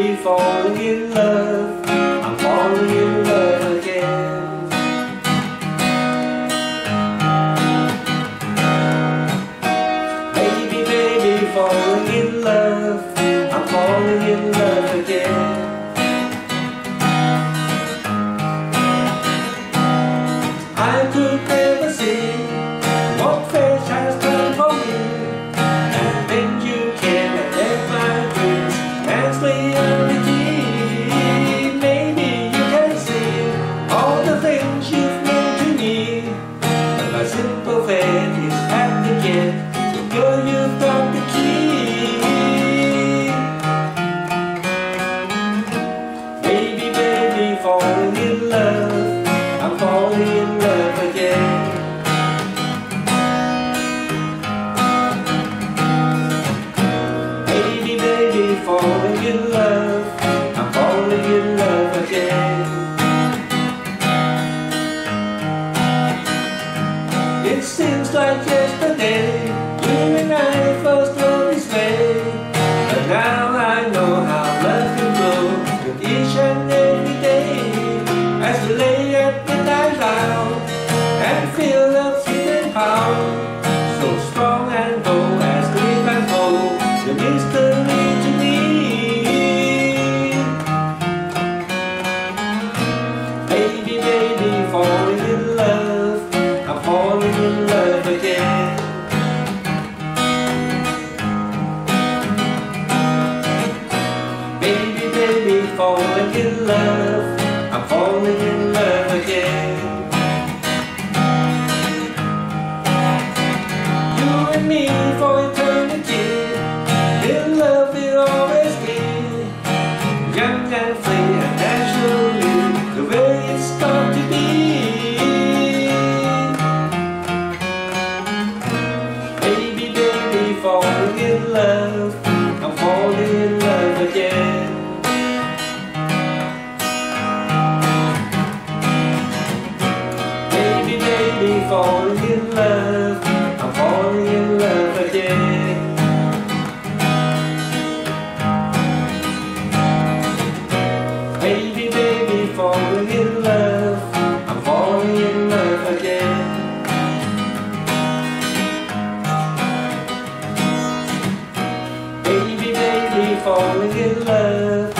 baby, falling in love. I'm falling in love again. Baby, baby, falling in love. I'm falling in love again. I could never see what fate baby, falling in love. I'm falling in love again. It seems like yesterday you and I first loved this way. But now I know how love can grow with each and every me for eternity. In love we'll always be. Young and free and naturally the way it's got to be. Baby, baby, falling in love. I'm falling in love again. Baby, baby, falling in love. Falling in love. I'm falling in love again. Baby, baby, falling in love.